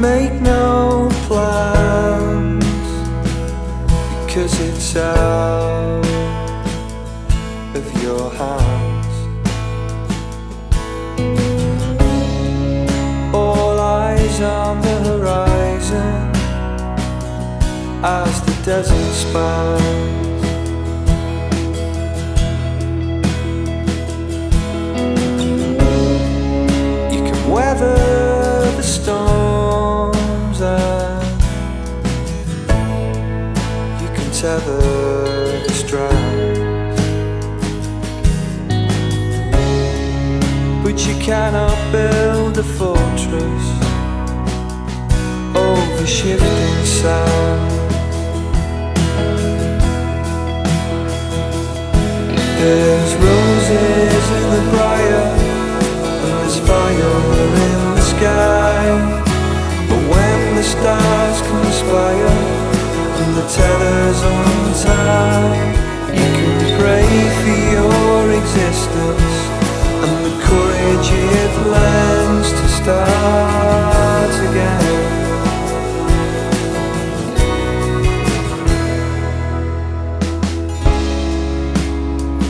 Make no plans because it's out of your hands. All eyes on the horizon as the desert spans. You can weather but you cannot build a fortress over shifting sand. There's roses in the briar there's fire in the sky. But when the stars conspire the tethers untie, you can pray for your existence and the courage it lends to start again.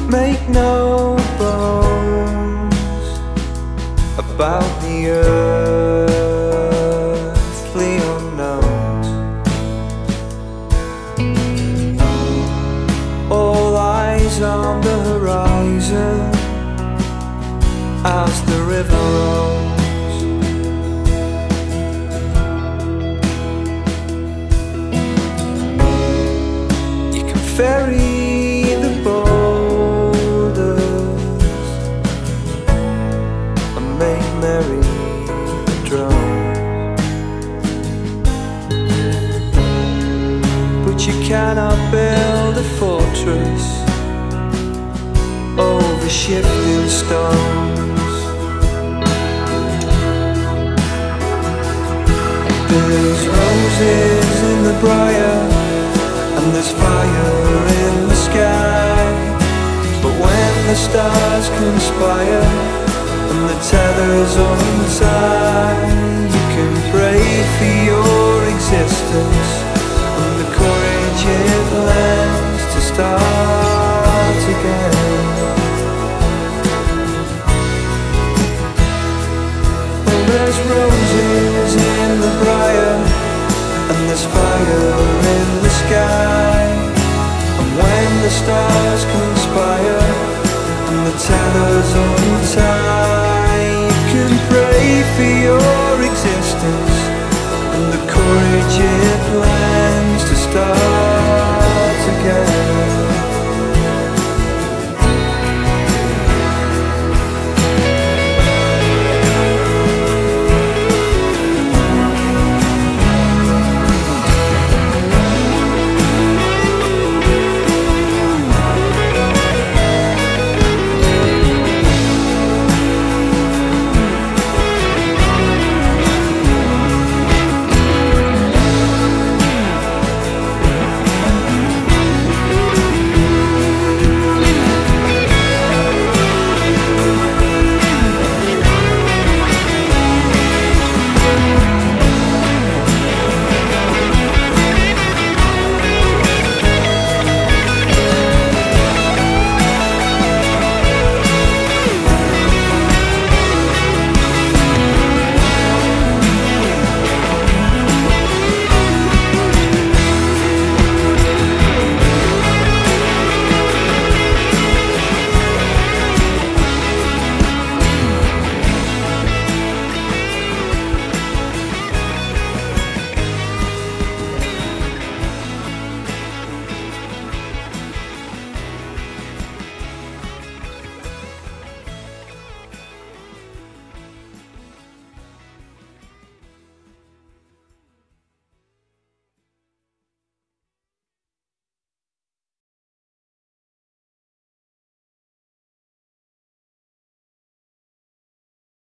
Make no bones about the earthly eyes on the horizon as the river rolls. You can ferry the boulders and the drums. But you cannot build shifting stones. There's roses in the briar and there's fire in the sky. But when the stars conspire and the tethers untie, you can pray for your existence and the courage it lends to start tethers untie, you can pray for your